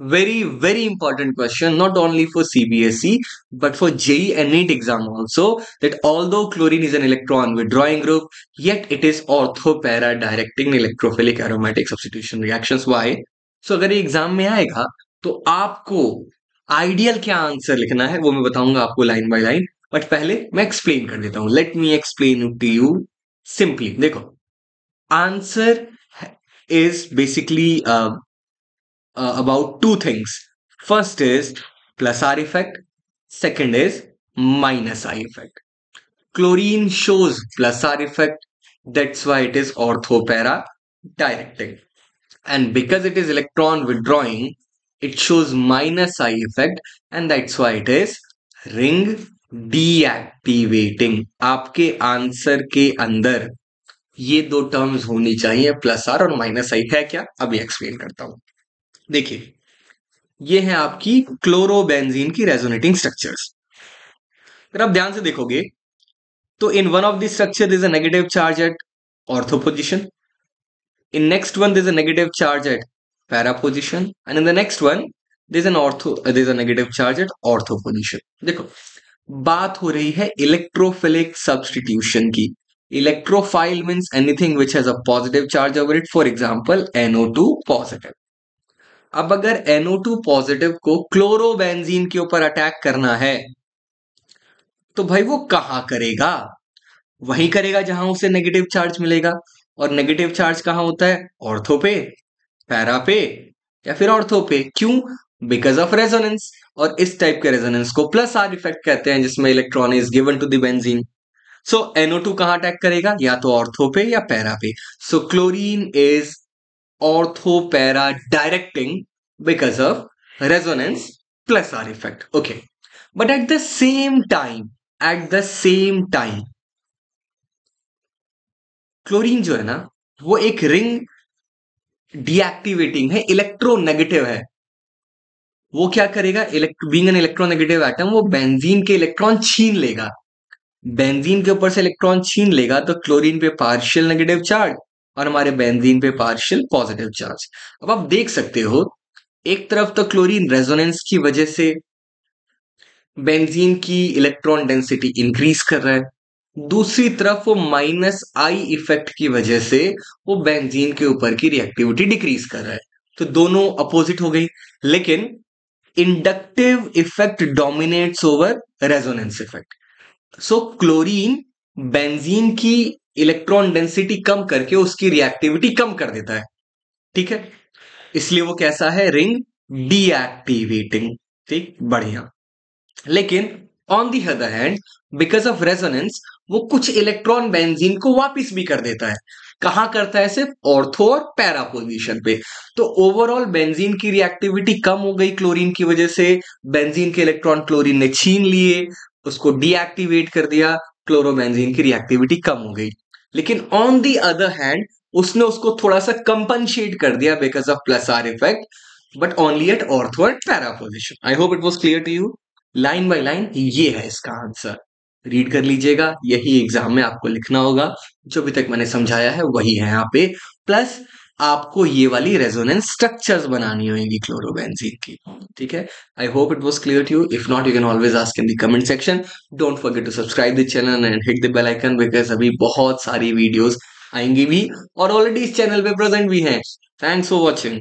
very very important question not only for cbse but for JEE and NEET exam also that although chlorine is an electron withdrawing group yet it is ortho para directing electrophilic aromatic substitution reactions why so अगर ये exam में आएगा तो आपको ideal क्या answer लिखना है वो मैं बताऊँगा आपको लाइन बाय लाइन बट पहले मैं एक्सप्लेन कर देता हूँ let me explain to you simply देखो answer is basically uh, about two things. First is plus R effect. Second is minus I effect. Chlorine shows plus R effect. That's why it is orthopara directing. And because it is electron withdrawing, it shows minus I effect and that's why it is ring deactivating. आपके answer के अंदर ये दो terms होनी चाहिए plus R और minus I है क्या अभी एक्सप्लेन करता हूँ देखिए, ये है आपकी क्लोरोबेंजीन की रेजोनेटिंग स्ट्रक्चर्स अगर आप ध्यान से देखोगे तो in one of the structure is a negative charge at ortho position in next one this negative charge at para position and in the next one this in ortho this a negative charge at ortho position देखो, बात हो रही है electrophilic substitution की। Electrophile means anything which has a positive charge over it for example NO two positive अब अगर NO2 positive को chlorobenzene के ऊपर अटैक करना है तो भाई वो कहाँ करेगा? वही करेगा जहाँ उसे नेगेटिव चार्ज मिलेगा। और नेगेटिव चार्ज कहाँ होता है? ऑर्थो पे पैरा पे, या फिर ऑर्थो पे। क्यों? बिकॉज़ ऑफ़ रेजोनेंस और इस टाइप के रेजोनेंस को प्लस आर इफ़ेक्ट कहते हैं, जिसमें electron is given to benzene so NO2 कहाँ अटैक करेगा? या तो ऑर्थो पे या पैरा पे। So chlorine is orthopara directing because of resonance plus R effect. Okay. But at the same time, at the same time, chlorine जो है ना वो एक रिंग डीएक्टिवेटिंग है इलेक्ट्रोनेगेटिव है वो क्या करेगा बीइंग एन इलेक्ट्रोनेगेटिव एटम वो बेंजीन के इलेक्ट्रॉन छीन लेगा बेंजीन के ऊपर से इलेक्ट्रॉन छीन लेगा तो क्लोरीन पे पार्शियल नेगेटिव चार्ज और हमारे बेंजीन पे पार्शियल पॉजिटिव चार्ज अब आप देख सकते हो, एक तरफ़ तो क्लोरीन रेजोनेंस की वजह से बेंजीन की इलेक्ट्रॉन डेंसिटी इंक्रीज कर रहा है, दूसरी तरफ़ वो माइनस आई इफ़ेक्ट की वजह से वो बेंजीन के ऊपर की रिएक्टिविटी डिक्रीज कर रहा है। तो दोनों अपोजिट हो गई, लेकिन inductive effect dominates over resonance effect so chlorine benzene की इलेक्ट्रॉन डेंसिटी कम करके उसकी रिएक्टिविटी कम कर देता है। ठीक है? इसलिए वो कैसा है? रिंग डीएक्टिवेटिंग ठीक? बढ़िया। लेकिन on the other hand because of resonance वो कुछ इलेक्ट्रॉन बेंजीन को वापस भी कर देता है। कहाँ करता है? सिर्फ़ ऑर्थो और पैरा पोजिशन पे। तो ओवरऑल बेंजीन की रिएक्टिविटी कम हो गई क्लोरीन की वजह से। बेंजीन के इलेक्ट्रॉन क्लोरीन ने छीन लिए, उसको डीएक्टिवेट कर दिया क्लोरोबेंजीन की रिएक्टिविटी कम हो गई। लेकिन ऑन दी अदर हैंड उसने उसको थोड़ा सा कंपनशेट कर दिया because of plus R effect but only at ortho and para position I hope it was clear to you line by line ये है इसका आंसर रीड कर लीजिएगा, यही एग्ज़ाम में आपको लिखना होगा. जो अभी तक मैंने समझाया है, वही है यहाँ पे. प्लस आपको ये वाली रेजोनेंस स्ट्रक्चर्स बनानी होगी क्लोरोबेंजीन की। ठीक है? I hope it was clear to you if not you can always ask in the comment section don't forget to subscribe the channel and hit the bell icon because अभी बहुत सारी videos आएँगी भी और already इस channel पे present भी हैं। Thanks for watching